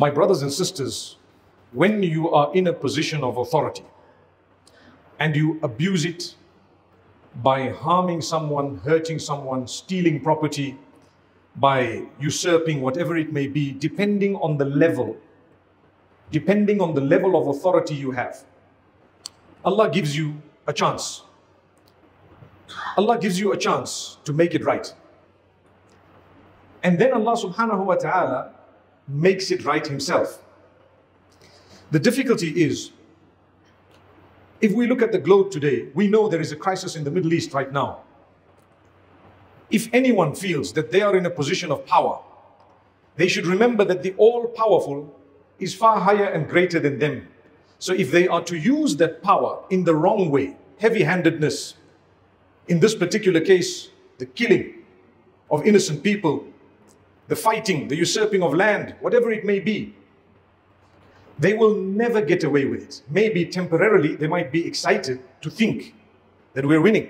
My brothers and sisters, when you are in a position of authority and you abuse it by harming someone, hurting someone, stealing property, by usurping whatever it may be, depending on the level, depending on the level of authority you have, Allah gives you a chance. Allah gives you a chance to make it right. And then Allah subhanahu wa ta'ala makes it right Himself. The difficulty is, if we look at the globe today, we know there is a crisis in the Middle East right now. If anyone feels that they are in a position of power, they should remember that the all powerful is far higher and greater than them. So if they are to use that power in the wrong way, heavy handedness, in this particular case, the killing of innocent people, the fighting, the usurping of land, whatever it may be, they will never get away with it. Maybe temporarily they might be excited to think that we're winning.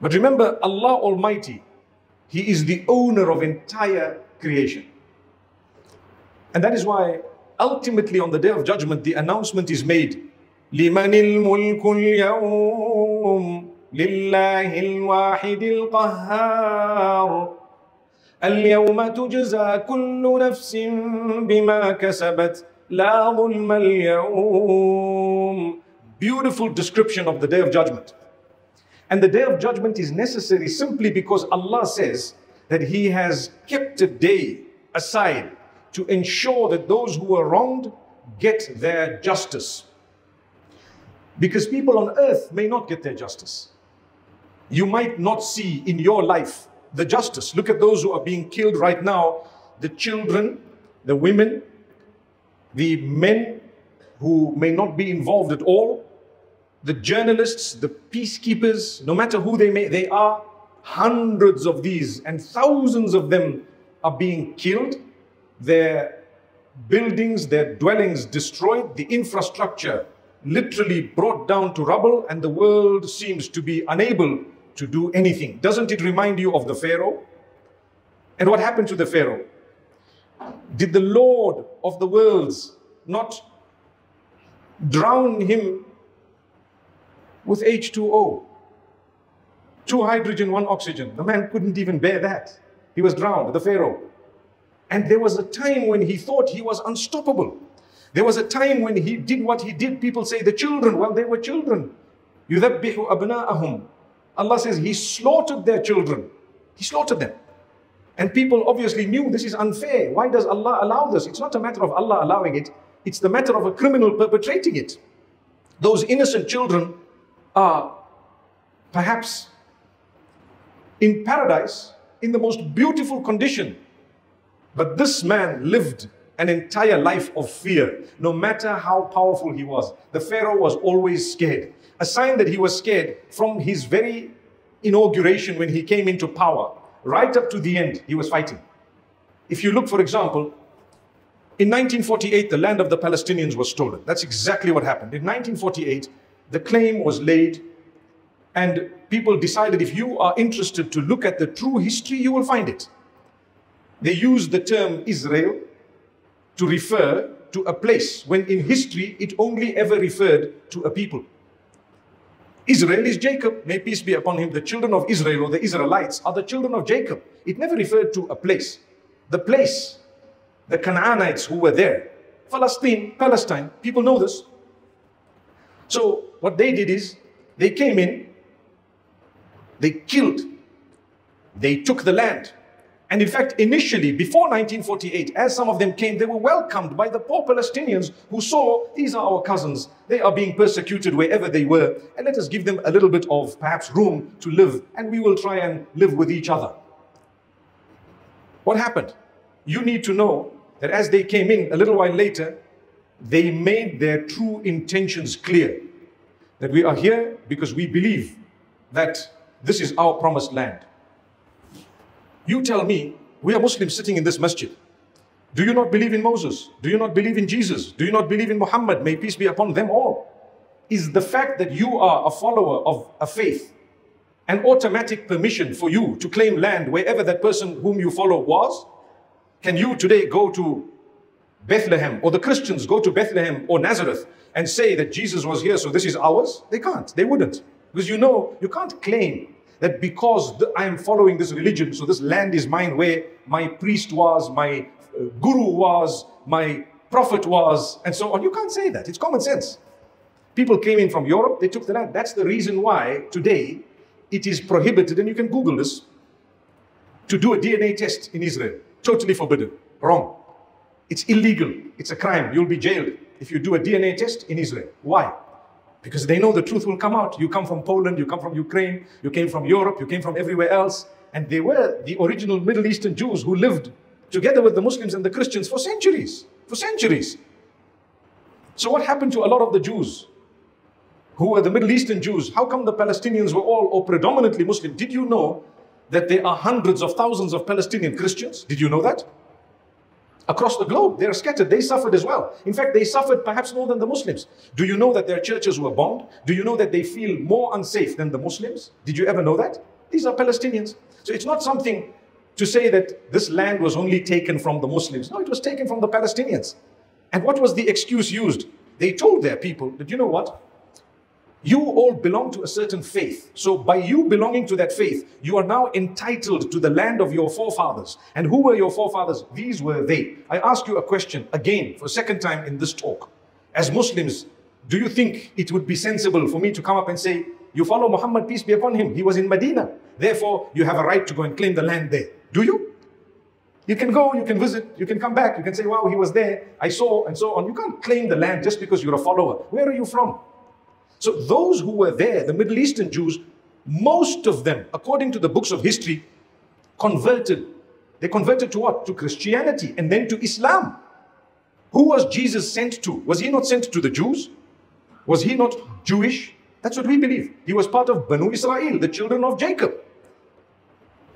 But remember, Allah Almighty, He is the owner of entire creation. And that is why ultimately on the day of judgment, the announcement is made لمن الملك اليوم لله الواحد القهار اليوم تجزى كل نفس بما كسبت لا ظلم اليوم Beautiful description of the day of judgment. And the day of judgment is necessary simply because Allah says that He has kept a day aside to ensure that those who are wronged get their justice. Because people on earth may not get their justice. You might not see in your life the justice. Look at those who are being killed right now. The children, the women, the men who may not be involved at all, the journalists, the peacekeepers, no matter who they may, they are hundreds of these and thousands of them are being killed, their buildings, their dwellings destroyed, the infrastructure literally brought down to rubble, and the world seems to be unable to do anything. Doesn't it remind you of the Pharaoh? And what happened to the Pharaoh? Did the Lord of the worlds not drown him with H2O. Two hydrogen, one oxygen. The man couldn't even bear that. He was drowned, the Pharaoh. And there was a time when he thought he was unstoppable. There was a time when he did what he did. People say the children, well, they were children. يُذَبِّحُ أَبْنَاءَهُمْ Allah says he slaughtered their children. He slaughtered them. And people obviously knew this is unfair. Why does Allah allow this? It's not a matter of Allah allowing it. It's the matter of a criminal perpetrating it. Those innocent children are perhaps in paradise in the most beautiful condition. But this man lived an entire life of fear, no matter how powerful he was. The Pharaoh was always scared. A sign that he was scared from his very inauguration when he came into power, right up to the end, he was fighting. If you look, for example, in 1948, the land of the Palestinians was stolen. That's exactly what happened. In 1948, the claim was laid, and people decided if you are interested to look at the true history, you will find it. They used the term Israel to refer to a place when in history it only ever referred to a people. Israel is Jacob, may peace be upon him. The children of Israel or the Israelites are the children of Jacob. It never referred to a place. The place, the Canaanites who were there, Palestine, Palestine, people know this. So what they did is they came in, they killed, they took the land. And in fact, initially, before 1948, as some of them came, they were welcomed by the poor Palestinians who saw these are our cousins. They are being persecuted wherever they were. And let us give them a little bit of perhaps room to live, and we will try and live with each other. What happened? You need to know that as they came in a little while later, they made their true intentions clear. That we are here because we believe that this is our promised land. You tell me, we are Muslims sitting in this masjid. Do you not believe in Moses? Do you not believe in Jesus? Do you not believe in Muhammad? May peace be upon them all. Is the fact that you are a follower of a faith an automatic permission for you to claim land wherever that person whom you follow was? Can you today go to Bethlehem or the Christians go to Bethlehem or Nazareth and say that Jesus was here, so this is ours? They can't. They wouldn't. Because you know, you can't claim that because I am following this religion, so this land is mine where my priest was, my uh, guru was, my prophet was, and so on. You can't say that. It's common sense. People came in from Europe, they took the land. That's the reason why today it is prohibited, and you can Google this, to do a DNA test in Israel. Totally forbidden. Wrong. It's illegal. It's a crime. You'll be jailed if you do a DNA test in Israel. Why? Because they know the truth will come out. You come from Poland, you come from Ukraine, you came from Europe, you came from everywhere else. And they were the original Middle Eastern Jews who lived together with the Muslims and the Christians for centuries. For centuries. So, what happened to a lot of the Jews who were the Middle Eastern Jews? How come the Palestinians were all or predominantly Muslim? Did you know that there are hundreds of thousands of Palestinian Christians? Did you know that? Across the globe. They're scattered. They suffered as well. In fact, they suffered perhaps more than the Muslims. Do you know that their churches were bombed? Do you know that they feel more unsafe than the Muslims? Did you ever know that? These are Palestinians. So it's not something to say that this land was only taken from the Muslims. No, it was taken from the Palestinians. And what was the excuse used? They told their people that, you know what? You all belong to a certain faith. So, by you belonging to that faith, you are now entitled to the land of your forefathers. And who were your forefathers? These were they. I ask you a question again for a second time in this talk. As Muslims, do you think it would be sensible for me to come up and say, You follow Muhammad, peace be upon him? He was in Medina. Therefore, you have a right to go and claim the land there. Do you? You can go, you can visit, you can come back, you can say, Wow, he was there, I saw, and so on. You can't claim the land just because you're a follower. Where are you from? So those who were there, the Middle Eastern Jews, most of them, according to the books of history, converted. They converted to what? To Christianity and then to Islam. Who was Jesus sent to? Was he not sent to the Jews? Was he not Jewish? That's what we believe. He was part of Banu Israel, the children of Jacob.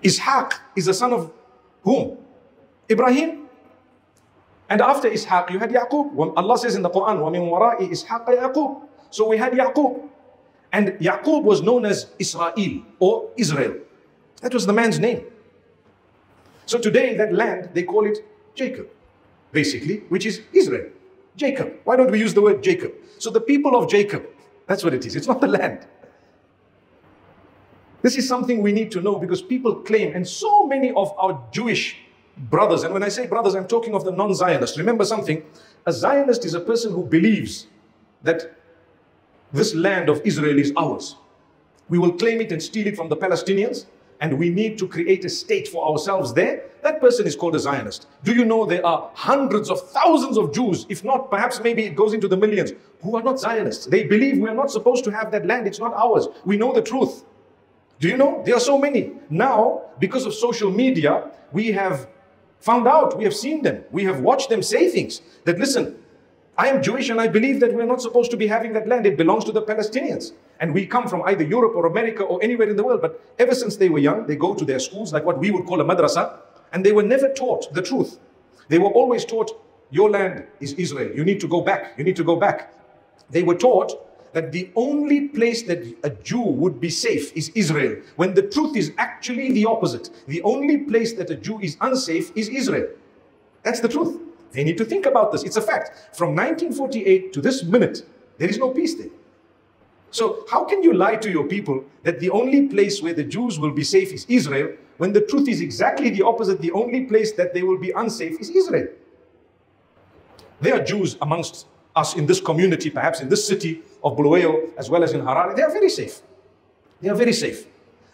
Ishaq is the son of whom? Ibrahim. And after Ishaq, you had Yaqub. Allah says in the Quran, وَمِن وَرَاءِ إِسْحَاقَ يَعْقُوبَ so we had Yaqub. And Yaqub was known as Israel or Israel. That was the man's name. So today, that land, they call it Jacob, basically, which is Israel. Jacob. Why don't we use the word Jacob? So the people of Jacob, that's what it is. It's not the land. This is something we need to know because people claim, and so many of our Jewish brothers, and when I say brothers, I'm talking of the non Zionists. Remember something a Zionist is a person who believes that this land of Israel is ours. We will claim it and steal it from the Palestinians, and we need to create a state for ourselves there. That person is called a Zionist. Do you know there are hundreds of thousands of Jews, if not perhaps maybe it goes into the millions, who are not Zionists? They believe we are not supposed to have that land, it's not ours. We know the truth. Do you know? There are so many. Now, because of social media, we have found out, we have seen them, we have watched them say things that listen, I am Jewish and I believe that we're not supposed to be having that land. It belongs to the Palestinians. And we come from either Europe or America or anywhere in the world. But ever since they were young, they go to their schools, like what we would call a madrasa, and they were never taught the truth. They were always taught, your land is Israel. You need to go back. You need to go back. They were taught that the only place that a Jew would be safe is Israel, when the truth is actually the opposite. The only place that a Jew is unsafe is Israel. That's the truth. They need to think about this. It's a fact. From 1948 to this minute, there is no peace there. So, how can you lie to your people that the only place where the Jews will be safe is Israel, when the truth is exactly the opposite? The only place that they will be unsafe is Israel. There are Jews amongst us in this community, perhaps in this city of Bulawayo, as well as in Harare. They are very safe. They are very safe.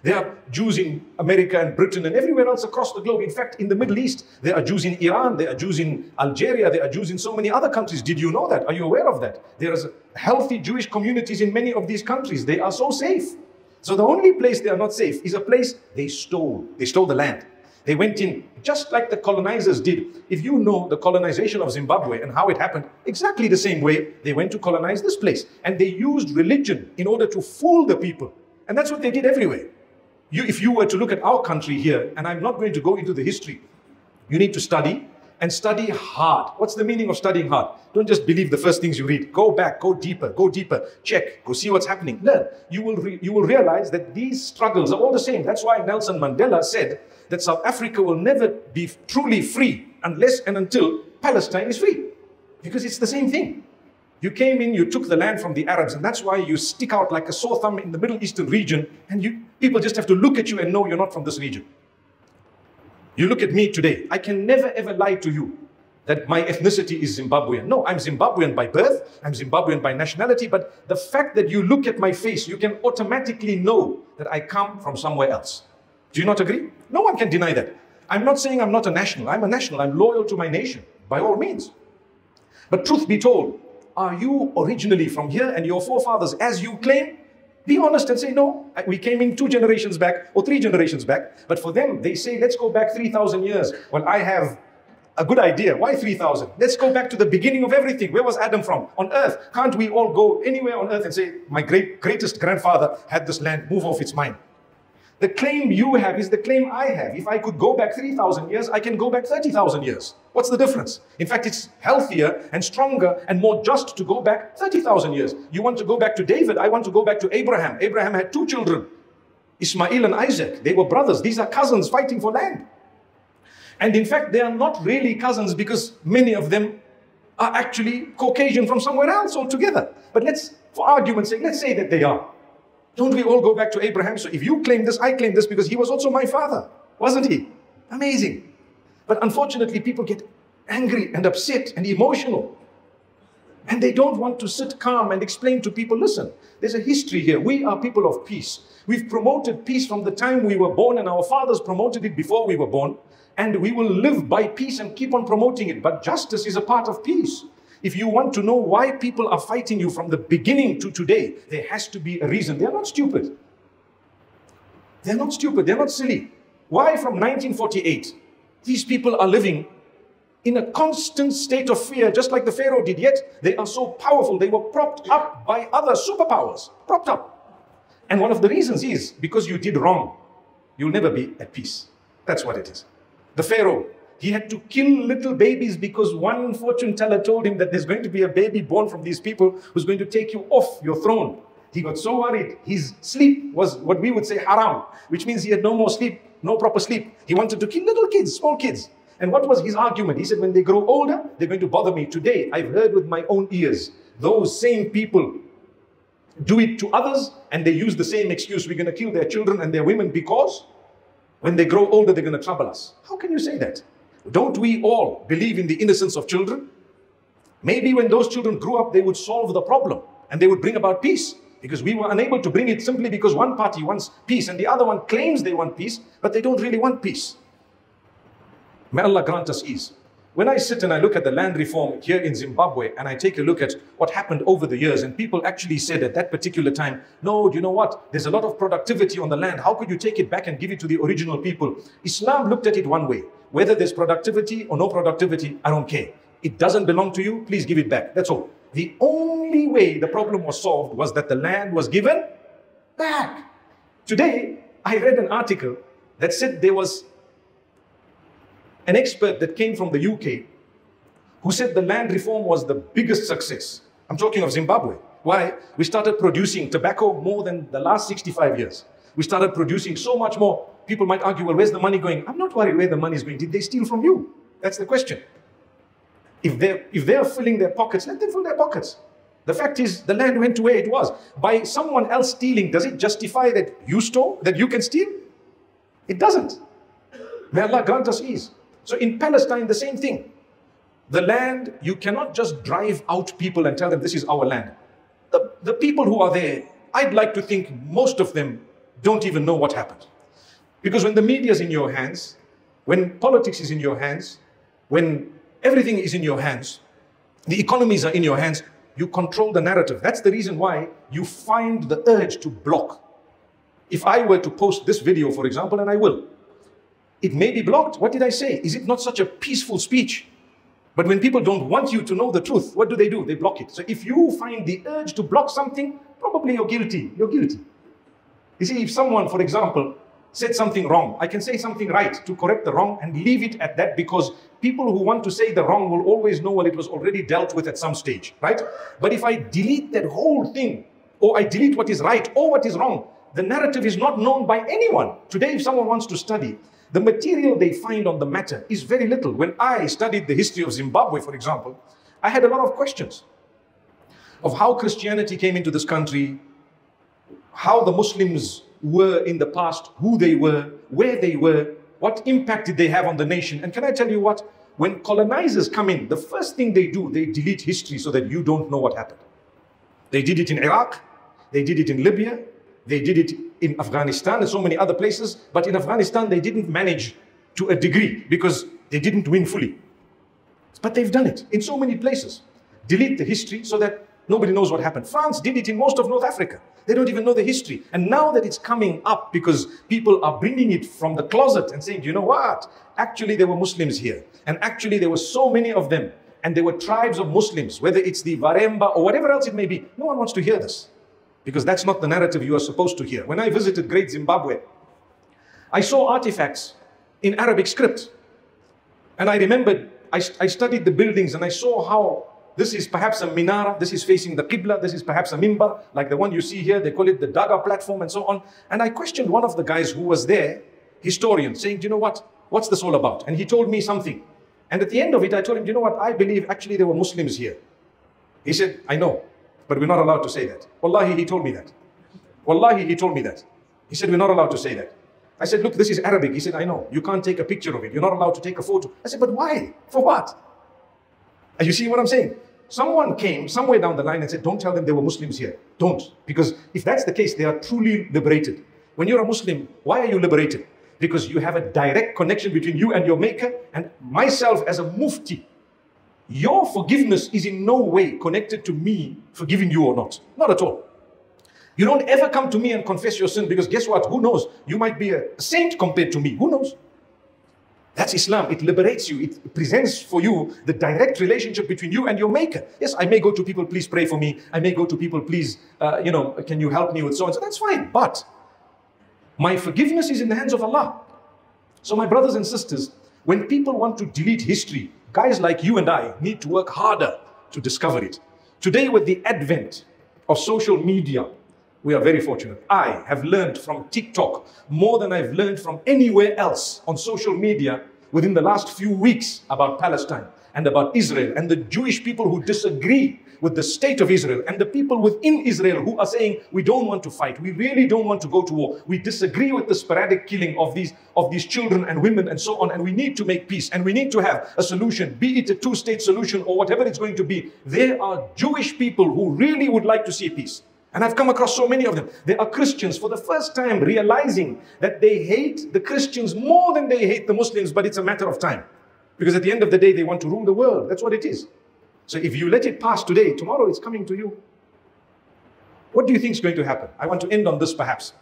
There are Jews in America and Britain and everywhere else across the globe. In fact, in the Middle East, there are Jews in Iran, there are Jews in Algeria, there are Jews in so many other countries. Did you know that? Are you aware of that? There is healthy Jewish communities in many of these countries. They are so safe. So the only place they are not safe is a place they stole. They stole the land. They went in just like the colonizers did. If you know the colonization of Zimbabwe and how it happened, exactly the same way they went to colonize this place. And they used religion in order to fool the people. And that's what they did everywhere. You, if you were to look at our country here, and I'm not going to go into the history, you need to study and study hard. What's the meaning of studying hard? Don't just believe the first things you read. Go back, go deeper, go deeper, check, go see what's happening. Learn. You will, re- you will realize that these struggles are all the same. That's why Nelson Mandela said that South Africa will never be truly free unless and until Palestine is free. Because it's the same thing. You came in, you took the land from the Arabs, and that's why you stick out like a sore thumb in the Middle Eastern region, and you, people just have to look at you and know you're not from this region. You look at me today, I can never ever lie to you that my ethnicity is Zimbabwean. No, I'm Zimbabwean by birth, I'm Zimbabwean by nationality, but the fact that you look at my face, you can automatically know that I come from somewhere else. Do you not agree? No one can deny that. I'm not saying I'm not a national. I'm a national. I'm loyal to my nation, by all means. But truth be told, are you originally from here and your forefathers, as you claim? Be honest and say, no, we came in two generations back or three generations back. But for them, they say, let's go back 3,000 years. Well, I have a good idea. Why 3,000? Let's go back to the beginning of everything. Where was Adam from? On earth. Can't we all go anywhere on earth and say, my great, greatest grandfather had this land, move off its mind? The claim you have is the claim I have. If I could go back 3,000 years, I can go back 30,000 years. What's the difference? In fact, it's healthier and stronger and more just to go back 30,000 years. You want to go back to David, I want to go back to Abraham. Abraham had two children, Ismail and Isaac. They were brothers. These are cousins fighting for land. And in fact, they are not really cousins because many of them are actually Caucasian from somewhere else altogether. But let's, for argument's sake, let's say that they are. Don't we all go back to Abraham? So if you claim this, I claim this because he was also my father, wasn't he? Amazing. But unfortunately, people get angry and upset and emotional. And they don't want to sit calm and explain to people listen, there's a history here. We are people of peace. We've promoted peace from the time we were born, and our fathers promoted it before we were born. And we will live by peace and keep on promoting it. But justice is a part of peace. If you want to know why people are fighting you from the beginning to today, there has to be a reason. They're not stupid. They're not stupid. They're not silly. Why from 1948? These people are living in a constant state of fear, just like the Pharaoh did. Yet they are so powerful. They were propped up by other superpowers. Propped up. And one of the reasons is because you did wrong, you'll never be at peace. That's what it is. The Pharaoh, he had to kill little babies because one fortune teller told him that there's going to be a baby born from these people who's going to take you off your throne. He got so worried. His sleep was what we would say haram, which means he had no more sleep, no proper sleep. He wanted to kill little kids, small kids. And what was his argument? He said, when they grow older, they're going to bother me. Today, I've heard with my own ears those same people do it to others and they use the same excuse we're going to kill their children and their women because when they grow older, they're going to trouble us. How can you say that? Don't we all believe in the innocence of children? Maybe when those children grew up, they would solve the problem and they would bring about peace because we were unable to bring it simply because one party wants peace and the other one claims they want peace, but they don't really want peace. May Allah grant us ease. When I sit and I look at the land reform here in Zimbabwe and I take a look at what happened over the years, and people actually said at that particular time, no, you know what? There's a lot of productivity on the land. How could you take it back and give it to the original people? Islam looked at it one way. Whether there's productivity or no productivity, I don't care. It doesn't belong to you, please give it back. That's all. The only way the problem was solved was that the land was given back. Today, I read an article that said there was an expert that came from the UK who said the land reform was the biggest success. I'm talking of Zimbabwe. Why? We started producing tobacco more than the last 65 years. We started producing so much more. People might argue, well, where's the money going? I'm not worried where the money is going. Did they steal from you? That's the question. If they're, if they're filling their pockets, let them fill their pockets. The fact is, the land went to where it was. By someone else stealing, does it justify that you stole, that you can steal? It doesn't. May Allah grant us ease. So in Palestine, the same thing. The land, you cannot just drive out people and tell them this is our land. The, the people who are there, I'd like to think most of them don't even know what happened. Because when the media is in your hands, when politics is in your hands, when everything is in your hands, the economies are in your hands, you control the narrative. That's the reason why you find the urge to block. If I were to post this video, for example, and I will, it may be blocked. What did I say? Is it not such a peaceful speech? But when people don't want you to know the truth, what do they do? They block it. So if you find the urge to block something, probably you're guilty. You're guilty. You see, if someone, for example, said something wrong, I can say something right to correct the wrong and leave it at that because people who want to say the wrong will always know well it was already dealt with at some stage, right? But if I delete that whole thing, or I delete what is right or what is wrong, the narrative is not known by anyone. Today, if someone wants to study, the material they find on the matter is very little. When I studied the history of Zimbabwe, for example, I had a lot of questions of how Christianity came into this country, how the Muslims were in the past, who they were, where they were, what impact did they have on the nation. And can I tell you what? When colonizers come in, the first thing they do, they delete history so that you don't know what happened. They did it in Iraq, they did it in Libya, they did it in Afghanistan and so many other places. But in Afghanistan, they didn't manage to a degree because they didn't win fully. But they've done it in so many places. Delete the history so that nobody knows what happened. France did it in most of North Africa. They don't even know the history. And now that it's coming up because people are bringing it from the closet and saying, you know what? Actually, there were Muslims here. And actually, there were so many of them. And there were tribes of Muslims, whether it's the Varemba or whatever else it may be. No one wants to hear this because that's not the narrative you are supposed to hear. When I visited Great Zimbabwe, I saw artifacts in Arabic script. And I remembered, I, I studied the buildings and I saw how this is perhaps a minara, this is facing the Qibla, this is perhaps a mimbar, like the one you see here, they call it the Daga platform and so on. And I questioned one of the guys who was there, historian, saying, do you know what? What's this all about? And he told me something. And at the end of it, I told him, do you know what? I believe actually there were Muslims here. He said, I know, but we're not allowed to say that. Wallahi, he told me that. Wallahi, he told me that. He said, we're not allowed to say that. I said, look, this is Arabic. He said, I know. You can't take a picture of it. You're not allowed to take a photo. I said, but why? For what? And you see what I'm saying? Someone came somewhere down the line and said, Don't tell them there were Muslims here. Don't. Because if that's the case, they are truly liberated. When you're a Muslim, why are you liberated? Because you have a direct connection between you and your Maker and myself as a mufti. Your forgiveness is in no way connected to me forgiving you or not. Not at all. You don't ever come to me and confess your sin because guess what? Who knows? You might be a saint compared to me. Who knows? That's Islam. It liberates you. It presents for you the direct relationship between you and your maker. Yes, I may go to people, please pray for me. I may go to people, please, uh, you know, can you help me with so and so? That's fine. But my forgiveness is in the hands of Allah. So, my brothers and sisters, when people want to delete history, guys like you and I need to work harder to discover it. Today, with the advent of social media, we are very fortunate. I have learned from TikTok more than I've learned from anywhere else on social media within the last few weeks about Palestine and about Israel and the Jewish people who disagree with the state of Israel and the people within Israel who are saying we don't want to fight we really don't want to go to war we disagree with the sporadic killing of these of these children and women and so on and we need to make peace and we need to have a solution be it a two state solution or whatever it's going to be there are Jewish people who really would like to see peace and I've come across so many of them. There are Christians for the first time realizing that they hate the Christians more than they hate the Muslims, but it's a matter of time. Because at the end of the day, they want to rule the world. That's what it is. So if you let it pass today, tomorrow it's coming to you. What do you think is going to happen? I want to end on this perhaps.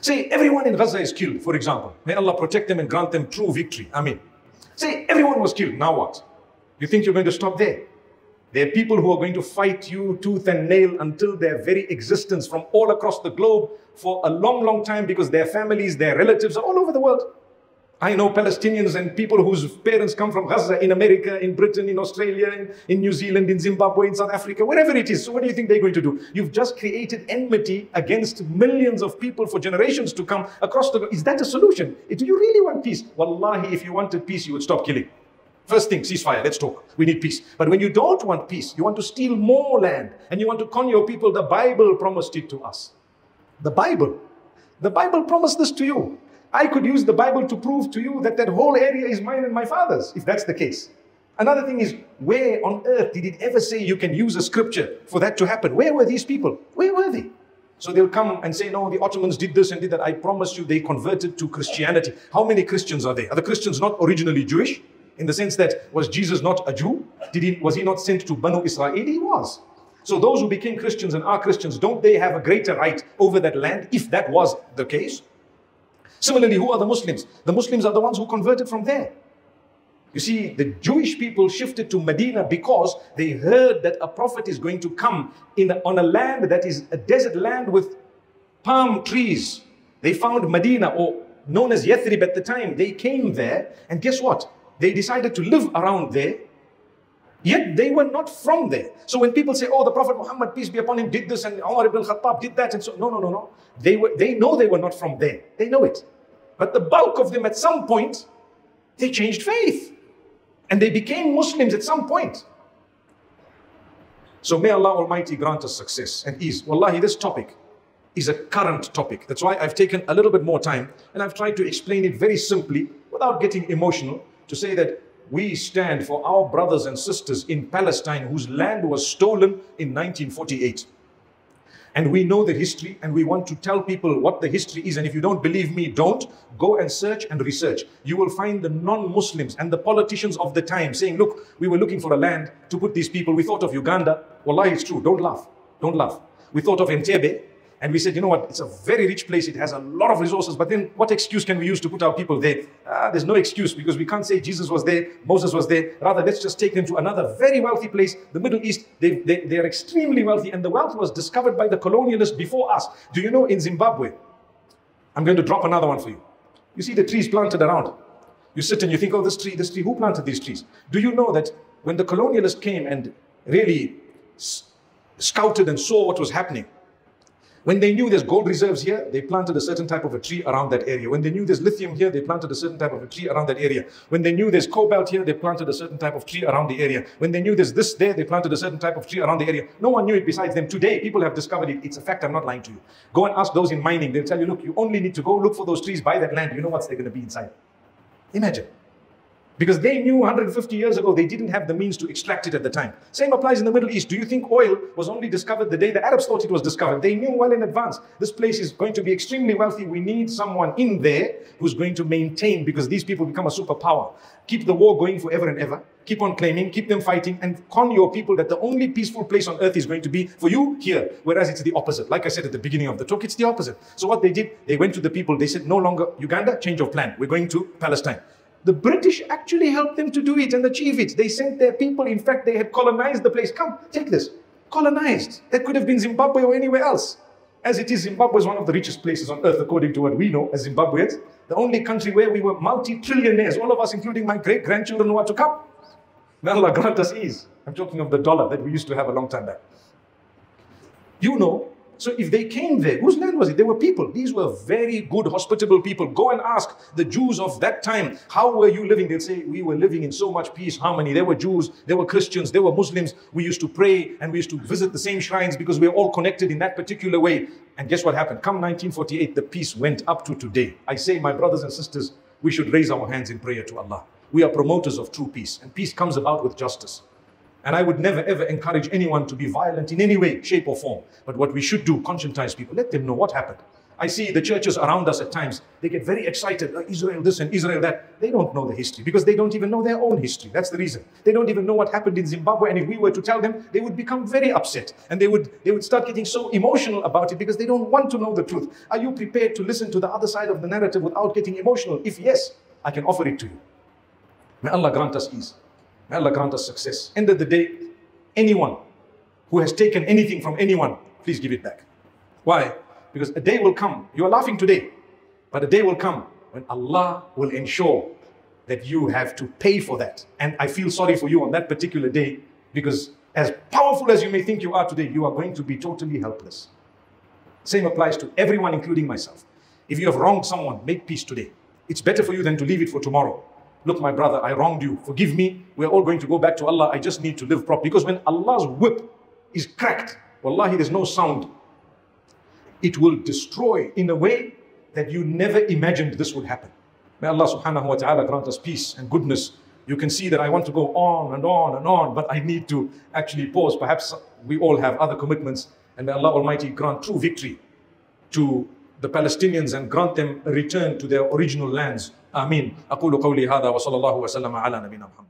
Say everyone in Gaza is killed, for example. May Allah protect them and grant them true victory. I mean, say everyone was killed. Now what? You think you're going to stop there? There are people who are going to fight you tooth and nail until their very existence from all across the globe for a long, long time because their families, their relatives are all over the world. I know Palestinians and people whose parents come from Gaza in America, in Britain, in Australia, in, in, New Zealand, in Zimbabwe, in South Africa, wherever it is. So, what do you think they're going to do? You've just created enmity against millions of people for generations to come across the world. Is that a solution? Do you really want peace? Wallahi, if you wanted peace, you would stop killing. First thing, ceasefire, let's talk. We need peace. But when you don't want peace, you want to steal more land and you want to con your people, the Bible promised it to us. The Bible. The Bible promised this to you. I could use the Bible to prove to you that that whole area is mine and my father's, if that's the case. Another thing is, where on earth did it ever say you can use a scripture for that to happen? Where were these people? Where were they? So they'll come and say, no, the Ottomans did this and did that. I promise you they converted to Christianity. How many Christians are there? Are the Christians not originally Jewish? in the sense that was Jesus not a Jew? Did he, was he not sent to Banu Israel? He was. So those who became Christians and are Christians, don't they have a greater right over that land if that was the case? Similarly, who are the Muslims? The Muslims are the ones who converted from there. You see, the Jewish people shifted to Medina because they heard that a prophet is going to come in, on a land that is a desert land with palm trees. They found Medina, or known as Yathrib at the time. They came there, and guess what? They decided to live around there, yet they were not from there. So when people say, oh, the Prophet Muhammad, peace be upon him, did this, and Umar ibn Khattab did that, and so, no, no, no, no. They, were, they know they were not from there. They know it. But the bulk of them at some point, they changed faith. And they became Muslims at some point. So may Allah Almighty grant us success and ease. Wallahi, this topic is a current topic. That's why I've taken a little bit more time and I've tried to explain it very simply without getting emotional to say that we stand for our brothers and sisters in Palestine whose land was stolen in 1948. And we know the history and we want to tell people what the history is. And if you don't believe me, don't. Go and search and research. You will find the non-Muslims and the politicians of the time saying, look, we were looking for a land to put these people. We thought of Uganda. Wallahi, it's true. Don't laugh. Don't laugh. We thought of Entebbe. And we said, you know what, it's a very rich place, it has a lot of resources, but then what excuse can we use to put our people there? Ah, there's no excuse because we can't say Jesus was there, Moses was there. Rather, let's just take them to another very wealthy place, the Middle East. They, they, they are extremely wealthy, and the wealth was discovered by the colonialists before us. Do you know in Zimbabwe? I'm going to drop another one for you. You see the trees planted around. You sit and you think, oh, this tree, this tree, who planted these trees? Do you know that when the colonialists came and really scouted and saw what was happening, when they knew there's gold reserves here, they planted a certain type of a tree around that area. When they knew there's lithium here, they planted a certain type of a tree around that area. When they knew there's cobalt here, they planted a certain type of tree around the area. When they knew there's this there, they planted a certain type of tree around the area. No one knew it besides them. Today, people have discovered it. It's a fact. I'm not lying to you. Go and ask those in mining. They'll tell you, look, you only need to go look for those trees, buy that land. You know what's they're going to be inside. Imagine. Because they knew 150 years ago they didn't have the means to extract it at the time. Same applies in the Middle East. Do you think oil was only discovered the day the Arabs thought it was discovered? They knew well in advance. This place is going to be extremely wealthy. We need someone in there who's going to maintain because these people become a superpower. Keep the war going forever and ever. Keep on claiming, keep them fighting, and con your people that the only peaceful place on earth is going to be for you here. Whereas it's the opposite. Like I said at the beginning of the talk, it's the opposite. So what they did, they went to the people, they said, no longer Uganda, change of plan. We're going to Palestine. The British actually helped them to do it and achieve it. They sent their people. In fact, they had colonized the place. Come, take this. Colonized. That could have been Zimbabwe or anywhere else. As it is, Zimbabwe is one of the richest places on earth, according to what we know as Zimbabweans. The only country where we were multi-trillionaires, all of us, including my great-grandchildren who are to come. May Allah grant us ease. I'm talking of the dollar that we used to have a long time back. You know so if they came there, whose land was it? They were people. These were very good, hospitable people. Go and ask the Jews of that time, how were you living? They'll say, we were living in so much peace, harmony. There were Jews, there were Christians, there were Muslims. We used to pray and we used to visit the same shrines because we are all connected in that particular way. And guess what happened? Come 1948, the peace went up to today. I say, my brothers and sisters, we should raise our hands in prayer to Allah. We are promoters of true peace, and peace comes about with justice. And I would never ever encourage anyone to be violent in any way, shape, or form. But what we should do, conscientize people, let them know what happened. I see the churches around us at times, they get very excited, like Israel this and Israel that. They don't know the history because they don't even know their own history. That's the reason. They don't even know what happened in Zimbabwe. And if we were to tell them, they would become very upset and they would, they would start getting so emotional about it because they don't want to know the truth. Are you prepared to listen to the other side of the narrative without getting emotional? If yes, I can offer it to you. May Allah grant us ease. May Allah grant us success. End of the day, anyone who has taken anything from anyone, please give it back. Why? Because a day will come. You are laughing today, but a day will come when Allah will ensure that you have to pay for that. And I feel sorry for you on that particular day because as powerful as you may think you are today, you are going to be totally helpless. Same applies to everyone, including myself. If you have wronged someone, make peace today. It's better for you than to leave it for tomorrow. Look, my brother, I wronged you. Forgive me. We're all going to go back to Allah. I just need to live properly. Because when Allah's whip is cracked, wallahi, there's no sound. It will destroy in a way that you never imagined this would happen. May Allah subhanahu wa ta'ala grant us peace and goodness. You can see that I want to go on and on and on, but I need to actually pause. Perhaps we all have other commitments. And may Allah Almighty grant true victory to the Palestinians and grant them a return to their original lands. آمين. أقول قولي هذا وصلى الله وسلم على نبينا محمد.